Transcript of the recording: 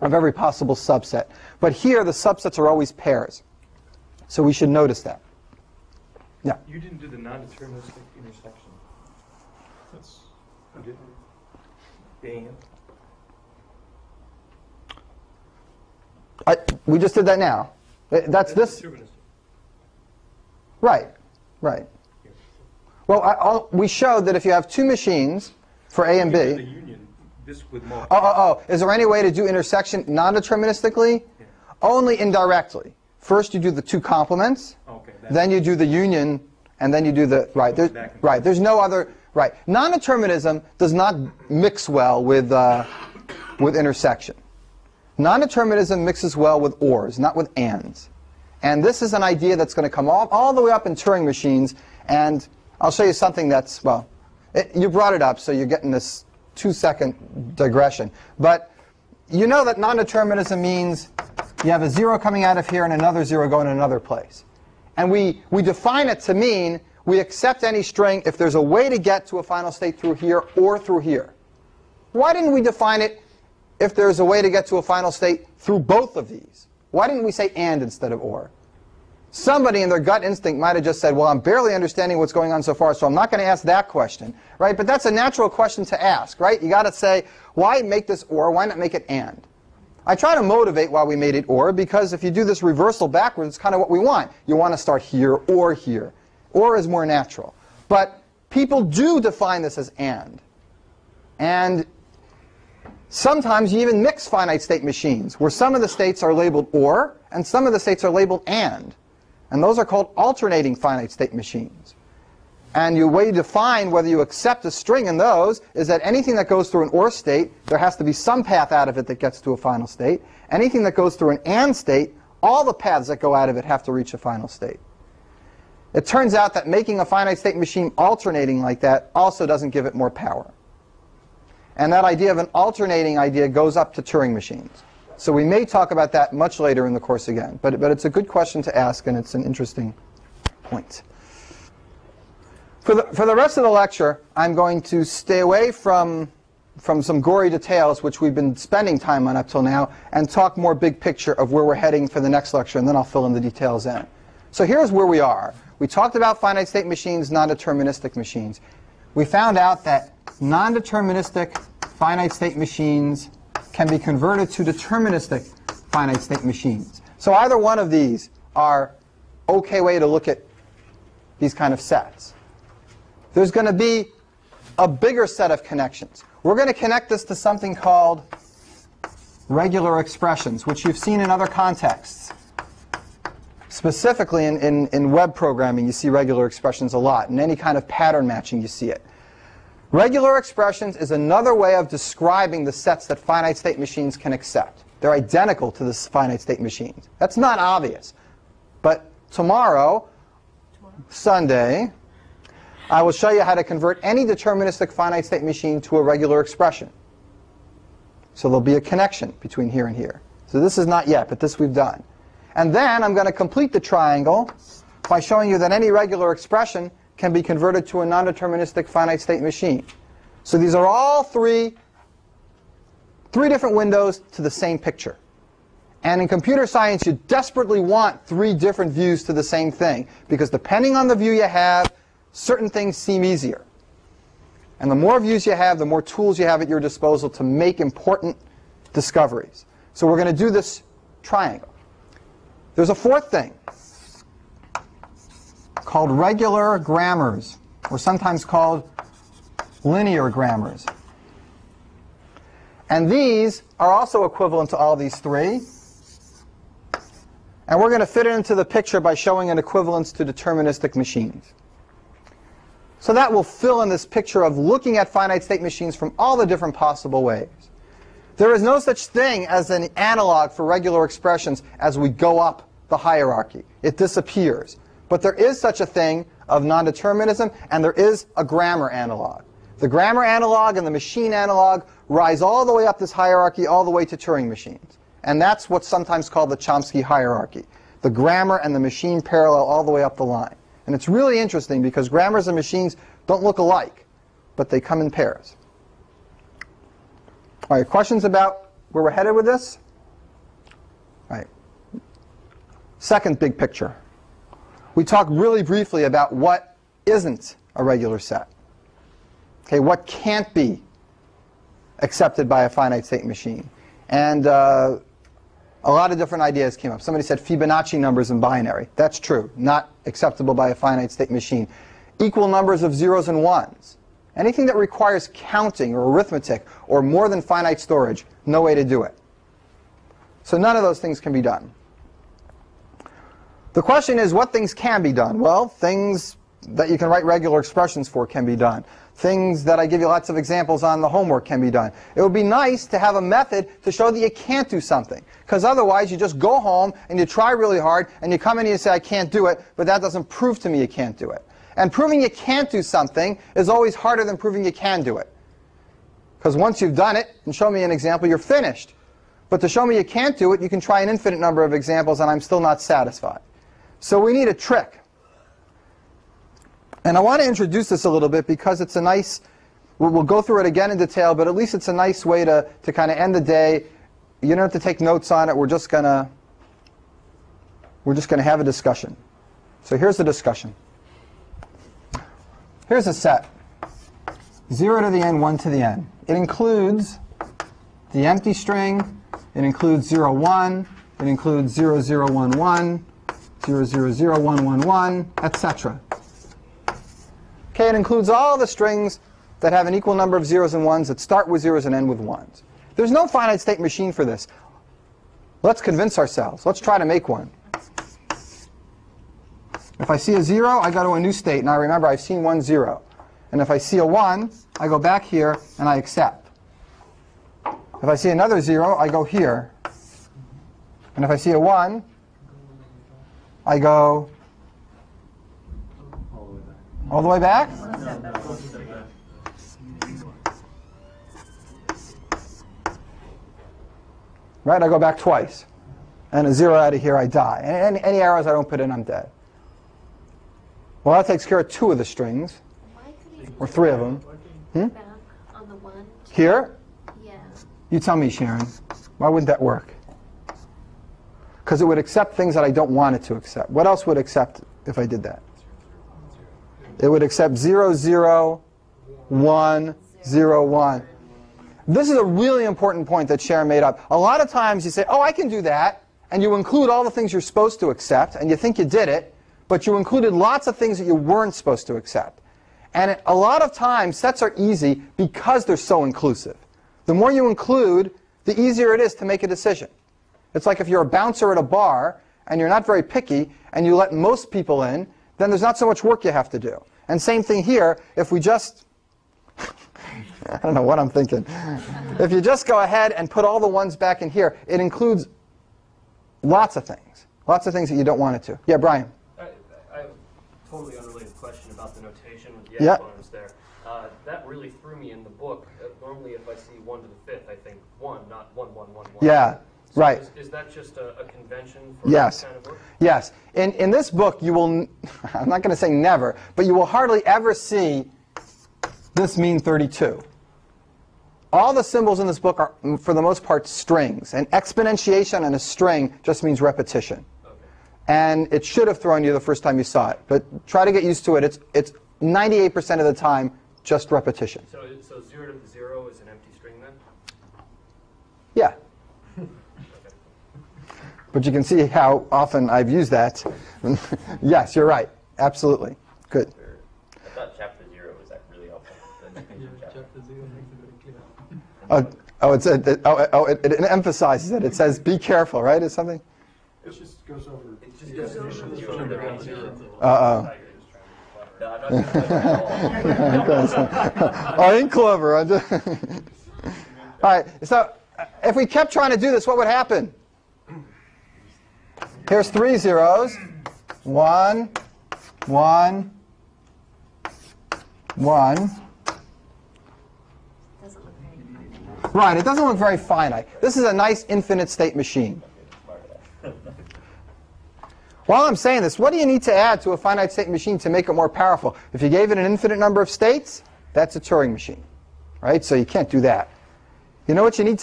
of every possible subset. But here, the subsets are always pairs. So we should notice that. Yeah. You didn't do the non-deterministic intersection. That's, You didn't. And. I, we just did that now. Uh, That's this. Right. Right. Well, I, we showed that if you have two machines for A and B. This with multiple. Oh, oh, oh. Is there any way to do intersection non-deterministically? Yeah. Only indirectly. First, you do the two complements. Okay. Then you do the union, and then you do the right. There's, right. There's no other right. Non-determinism does not mix well with uh, with intersection. Non-determinism mixes well with ors, not with ands. And this is an idea that's going to come all, all the way up in Turing machines. And I'll show you something that's well, it, you brought it up, so you're getting this two-second digression. But you know that non-determinism means you have a zero coming out of here and another zero going to another place. And we, we define it to mean we accept any string if there's a way to get to a final state through here or through here. Why didn't we define it if there's a way to get to a final state through both of these? Why didn't we say and instead of or? Somebody in their gut instinct might have just said, well, I'm barely understanding what's going on so far, so I'm not going to ask that question, right? But that's a natural question to ask, right? You got to say, why make this or? Why not make it and? I try to motivate why we made it or because if you do this reversal backwards, it's kind of what we want. You want to start here or here. Or is more natural. But people do define this as and. And sometimes you even mix finite state machines where some of the states are labeled or and some of the states are labeled and. And those are called alternating finite state machines. And the way you define whether you accept a string in those is that anything that goes through an OR state, there has to be some path out of it that gets to a final state. Anything that goes through an AND state, all the paths that go out of it have to reach a final state. It turns out that making a finite state machine alternating like that also doesn't give it more power. And that idea of an alternating idea goes up to Turing machines. So we may talk about that much later in the course again. But, but it's a good question to ask, and it's an interesting point. For the, for the rest of the lecture, I'm going to stay away from, from some gory details, which we've been spending time on up till now, and talk more big picture of where we're heading for the next lecture, and then I'll fill in the details in. So here's where we are. We talked about finite state machines, non-deterministic machines. We found out that non-deterministic finite state machines can be converted to deterministic finite state machines. So either one of these are okay way to look at these kind of sets. There's going to be a bigger set of connections. We're going to connect this to something called regular expressions, which you've seen in other contexts. Specifically in, in, in web programming, you see regular expressions a lot. In any kind of pattern matching, you see it. Regular expressions is another way of describing the sets that finite state machines can accept. They're identical to the finite state machines. That's not obvious. But tomorrow, Sunday, I will show you how to convert any deterministic finite state machine to a regular expression. So there'll be a connection between here and here. So this is not yet, but this we've done. And then I'm going to complete the triangle by showing you that any regular expression can be converted to a non-deterministic finite state machine. So these are all three, three different windows to the same picture. And in computer science, you desperately want three different views to the same thing, because depending on the view you have, certain things seem easier. And the more views you have, the more tools you have at your disposal to make important discoveries. So we're going to do this triangle. There's a fourth thing called regular grammars, or sometimes called linear grammars. And these are also equivalent to all these three. And we're going to fit it into the picture by showing an equivalence to deterministic machines. So that will fill in this picture of looking at finite state machines from all the different possible ways. There is no such thing as an analog for regular expressions as we go up the hierarchy. It disappears. But there is such a thing of nondeterminism, and there is a grammar analog. The grammar analog and the machine analog rise all the way up this hierarchy, all the way to Turing machines. And that's what's sometimes called the Chomsky hierarchy. The grammar and the machine parallel all the way up the line. And it's really interesting because grammars and machines don't look alike, but they come in pairs. All right, questions about where we're headed with this? All right. Second big picture. We talked really briefly about what isn't a regular set. Okay, what can't be accepted by a finite state machine. And uh, a lot of different ideas came up. Somebody said Fibonacci numbers in binary. That's true. Not acceptable by a finite state machine. Equal numbers of zeros and ones. Anything that requires counting or arithmetic or more than finite storage, no way to do it. So none of those things can be done. The question is what things can be done? Well, things that you can write regular expressions for can be done. Things that I give you lots of examples on the homework can be done. It would be nice to have a method to show that you can't do something. Because otherwise you just go home and you try really hard and you come in and you say, I can't do it, but that doesn't prove to me you can't do it. And proving you can't do something is always harder than proving you can do it. Because once you've done it and show me an example, you're finished. But to show me you can't do it, you can try an infinite number of examples and I'm still not satisfied. So we need a trick. And I want to introduce this a little bit because it's a nice, we'll, go through it again in detail, but at least it's a nice way to, to kind of end the day. You don't have to take notes on it. We're just going to, we're just going to have a discussion. So here's the discussion. Here's a set. 0 to the n, 1 to the n. It includes the empty string. It includes 0, 1. It includes 0, 0, 1, 1. 0, 0, 0, 1, 1, 1, etc. Okay, it includes all the strings that have an equal number of zeros and ones that start with zeros and end with ones. There's no finite state machine for this. Let's convince ourselves. Let's try to make one. If I see a 0, I go to a new state. and I remember, I've seen one 0. And if I see a 1, I go back here and I accept. If I see another 0, I go here. And if I see a 1, I go all the way back? Right, I go back twice. And a zero out of here, I die. And any, any arrows I don't put in, I'm dead. Well, that takes care of two of the strings, Why could he or three of them. Hmm? back on the one? Here, Yeah. you tell me, Sharon, why wouldn't that work? Because it would accept things that I don't want it to accept. What else would accept if I did that? It would accept 0, 0, 1, 0, 1. This is a really important point that Sharon made up. A lot of times you say, oh, I can do that, and you include all the things you're supposed to accept, and you think you did it, but you included lots of things that you weren't supposed to accept. And a lot of times, sets are easy because they're so inclusive. The more you include, the easier it is to make a decision. It's like if you're a bouncer at a bar and you're not very picky and you let most people in, then there's not so much work you have to do. And same thing here, if we just, I don't know what I'm thinking. If you just go ahead and put all the ones back in here, it includes lots of things. Lots of things that you don't want it to. Yeah, Brian. I, I have a totally unrelated question about the notation with the Yeah. exponents there. Uh, that really threw me in the book. Uh, normally, if I see 1 to the fifth, I think 1, not 1, 1, 1, 1. Yeah, So right. Is, is that just a, a convention for Yes. this kind of work? Yes. In, in this book, you will, I'm not going to say never, but you will hardly ever see this mean 32. All the symbols in this book are, mm, for the most part, strings. And exponentiation and a string just means repetition. Okay. And it should have thrown you the first time you saw it. But try to get used to it. It's, it's 98% of the time just repetition. So, so 0 to the 0 is an empty string then? Yeah. But you can see how often I've used that. yes, you're right. Absolutely. Good. I thought chapter zero was that really helpful. the education chapter. Oh, oh, it's a, it, oh, oh it, it emphasizes it. It says, "Be careful," right? Is something? It just goes over. It just goes over zero to the ground zero. Uh No, I'm not just at all. oh. oh, in Clover. I'm just all right. So, if we kept trying to do this, what would happen? Here's three zeros. One, one, one. Right. It doesn't look very finite. This is a nice infinite state machine. While I'm saying this, what do you need to add to a finite state machine to make it more powerful? If you gave it an infinite number of states, that's a Turing machine, right? So you can't do that. You know what you need